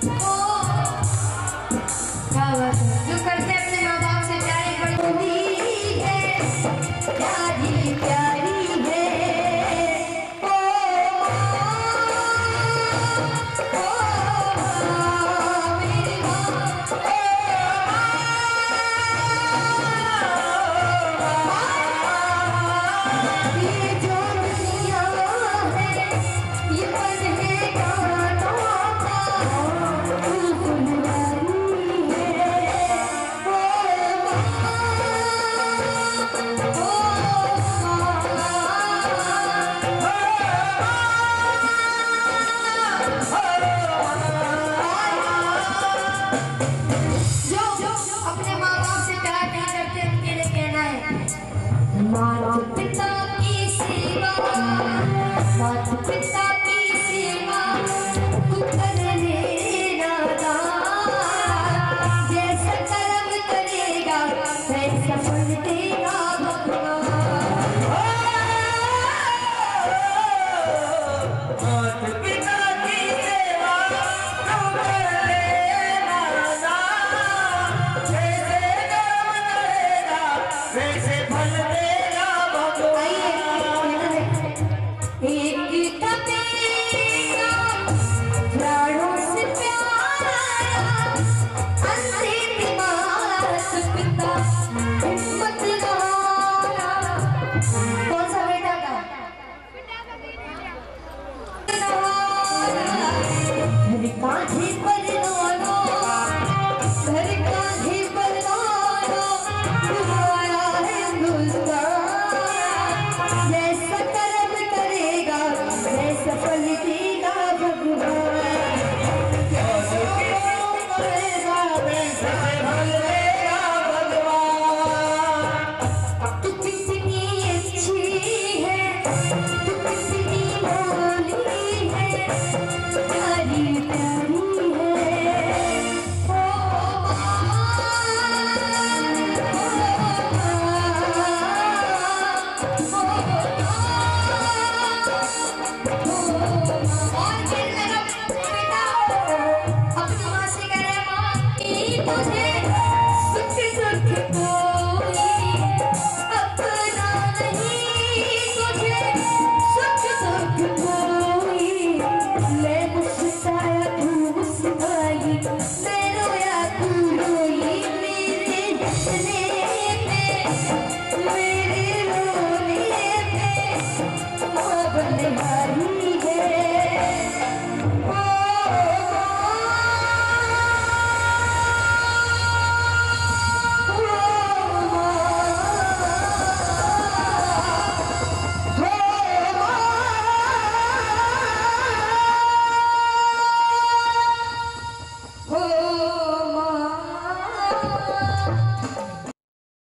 Oh. माता पिता की सेवा। माता पिता Ele tem कुल भरी